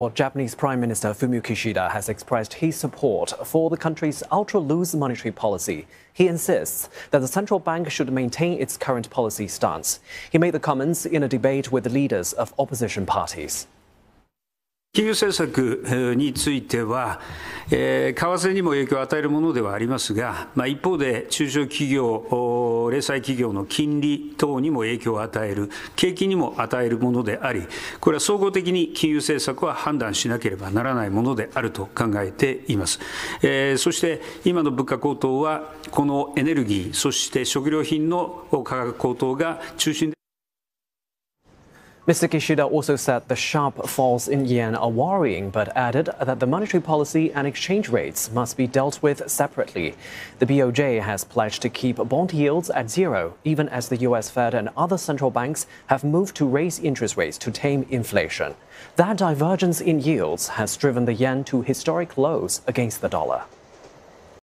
Well, Japanese Prime Minister Fumio Kishida has expressed his support for the country's ultra loose monetary policy. He insists that the central bank should maintain its current policy stance. He made the comments in a debate with the leaders of opposition parties. 金融政策については、えー、為替にも影響を与えるものではありますが、まあ、一方で中小企業、零細企業の金利等にも影響を与える、景気にも与えるものであり、これは総合的に金融政策は判断しなければならないものであると考えています。えー、そして今の物価高騰は、このエネルギー、そして食料品の価格高騰が中心で Mr. Kishida also said the sharp falls in yen are worrying, but added that the monetary policy and exchange rates must be dealt with separately. The BOJ has pledged to keep bond yields at zero, even as the US Fed and other central banks have moved to raise interest rates to tame inflation. That divergence in yields has driven the yen to historic lows against the dollar.